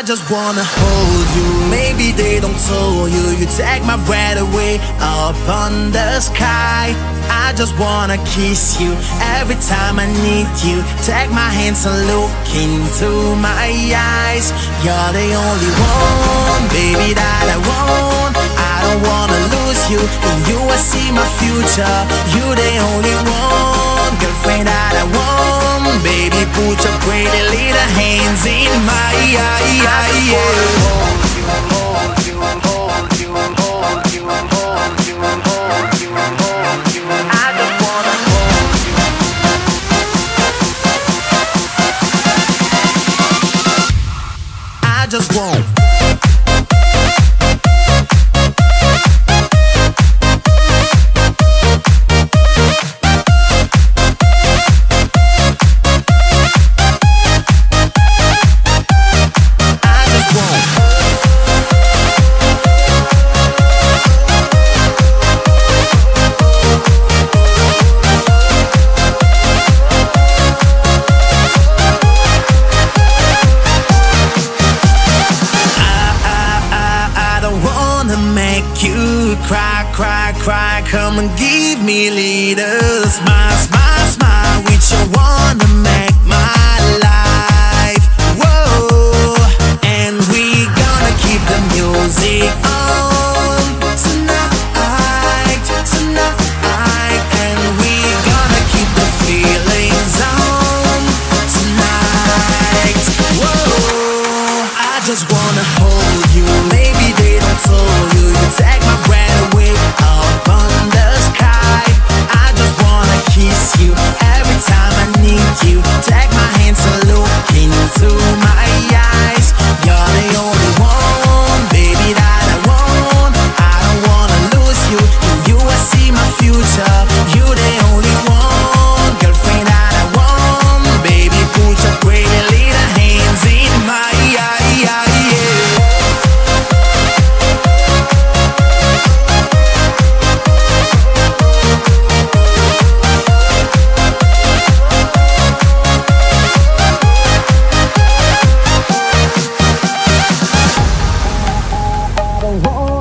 I just wanna hold you. Maybe they don't tell you. You take my breath away up on the sky. I just wanna kiss you every time I need you. Take my hands and look into my eyes. You're the only one, baby, that I want. I don't wanna lose you. You, I see my future. You the only one, girlfriend that I want. Baby, put your pretty little hands in my eye. Yeah. Cry, cry, cry. Come and give me leaders. smile, smile, smile. With you wanna make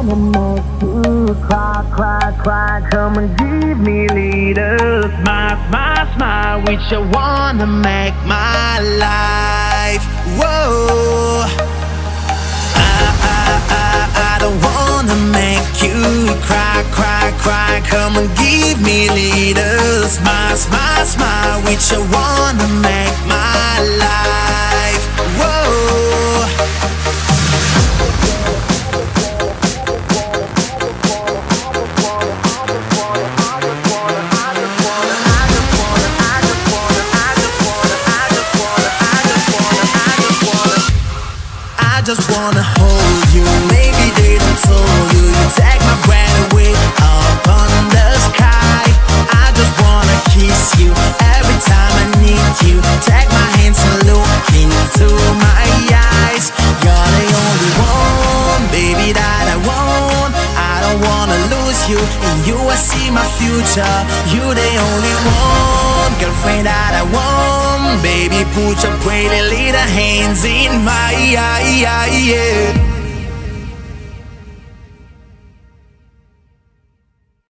wanna make you cry, cry, cry. Come and give me leaders. smile, smile, smile. With you wanna make my life. Whoa. I, I, I, I don't wanna make you cry, cry, cry. Come and give me little smile, smile, smile. With you wanna make my I just wanna hold you. Maybe they don't tell you. You take my breath away up on the sky. I just wanna kiss you every time I need you. Take my hands and look into my eyes. You're the only one, baby, that I want. I don't wanna lose you. In you, I see my future. You the only one, girlfriend that I want. Baby, put your pretty little hands in my eye. Yeah.